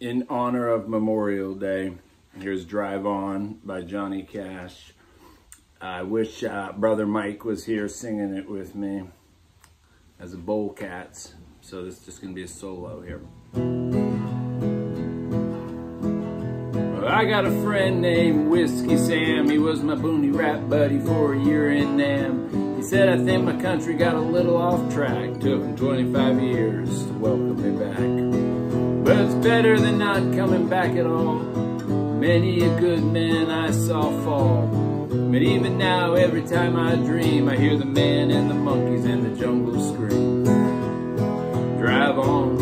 in honor of Memorial Day. Here's Drive On by Johnny Cash. I wish uh, Brother Mike was here singing it with me as a BullCats. So this is just gonna be a solo here. I got a friend named Whiskey Sam. He was my boonie rat buddy for a year in Nam. He said, I think my country got a little off track. Took him 25 years to welcome me back. Better than not coming back at all. Many a good man I saw fall. But even now, every time I dream, I hear the man and the monkeys and the jungle scream. Drive on.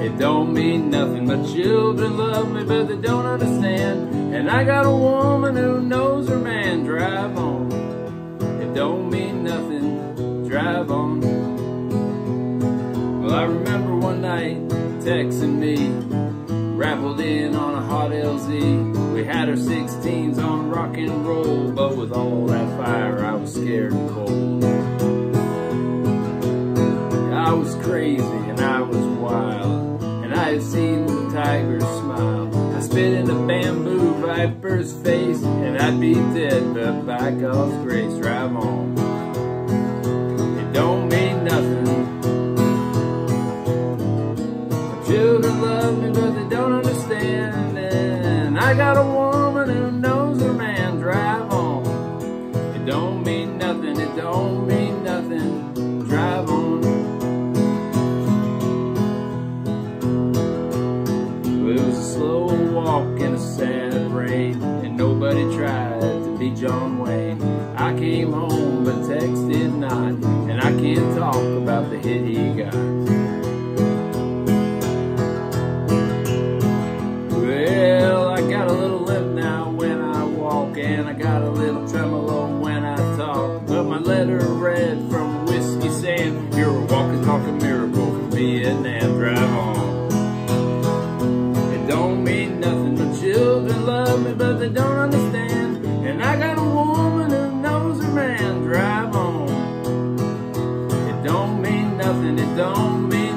It don't mean nothing. My children love me, but they don't understand. And I got a woman who knows her man. Drive on. It don't mean nothing. Night texting me, rappelled in on a hot LZ. We had our 16s on rock and roll, but with all that fire, I was scared and cold. I was crazy and I was wild, and I had seen the tiger smile. I spit in a bamboo viper's face, and I'd be dead, but by God's grace, drive on. and nobody tried to be John Wayne. I came home, but Tex did not, and I can't talk about the hit he got. Well, I got a little limp now when I walk, and I got a little tremolo when I talk, but my letter read from Whiskey Sam, you're a walking, talking miracle from Vietnam, drive on. They that love me, but they don't understand. And I got a woman who knows her man. Drive on. It don't mean nothing. It don't mean